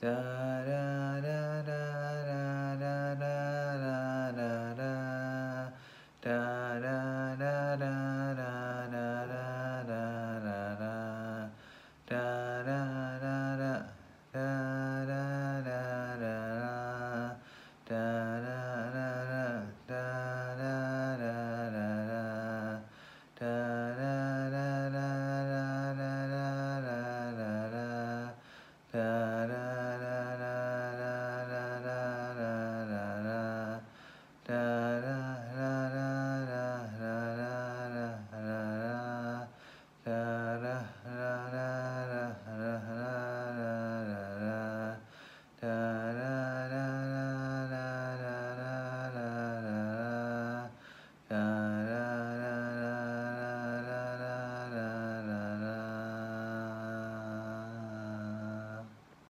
Da da